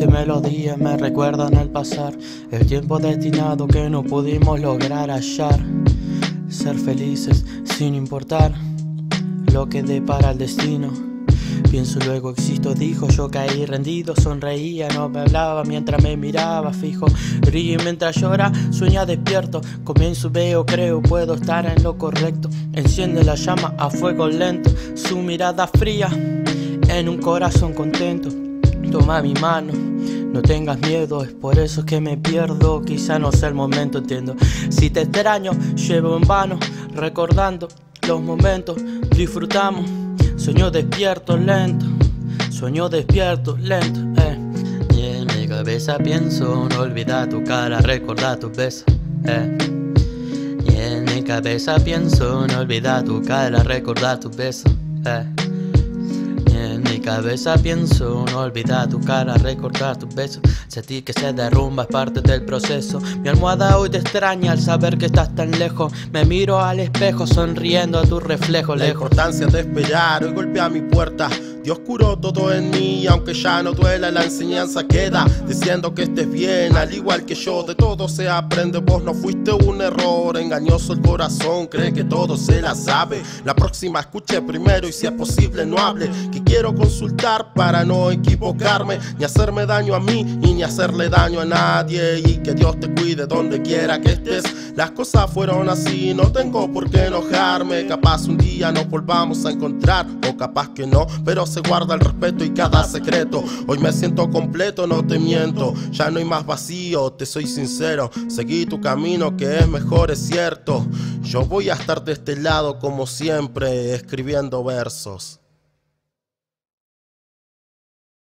melodías me recuerdan al pasar, el tiempo destinado que no pudimos lograr hallar. Ser felices sin importar lo que depara el destino. Pienso luego existo, dijo, yo caí rendido, sonreía, no me hablaba mientras me miraba fijo. Ríe mientras llora, sueña despierto, comienzo, veo, creo, puedo estar en lo correcto. Enciende la llama a fuego lento, su mirada fría en un corazón contento. Toma mi mano, no tengas miedo, es por eso que me pierdo. Quizá no sea el momento, entiendo. Si te extraño, llevo en vano, recordando los momentos, disfrutamos. Sueño despierto, lento, sueño despierto, lento. Eh. Y en mi cabeza pienso, no olvida tu cara, recordar tus besos. Eh. Y en mi cabeza pienso, no olvida tu cara, recordar tus besos. Eh cabeza pienso, no olvidar tu cara, recordar tus besos. Sentir que se derrumba es parte del proceso. Mi almohada hoy te extraña al saber que estás tan lejos. Me miro al espejo sonriendo a tu reflejo La lejos. importancia de esperar hoy golpea mi puerta. Dios curó todo en mí, aunque ya no duela, la enseñanza queda diciendo que estés bien, al igual que yo. De todo se aprende, vos no fuiste un error. Engañoso el corazón, cree que todo se la sabe. La próxima escuche primero y si es posible no hable. Que quiero consultar para no equivocarme, ni hacerme daño a mí y ni hacerle daño a nadie. Y que Dios te cuide donde quiera que estés. Las cosas fueron así, no tengo por qué enojarme. Capaz un día nos volvamos a encontrar, o capaz que no, pero se guarda el respeto y cada secreto. Hoy me siento completo, no te miento. Ya no hay más vacío, te soy sincero. Seguí tu camino que es mejor, es cierto. Yo voy a estar de este lado como siempre, escribiendo versos.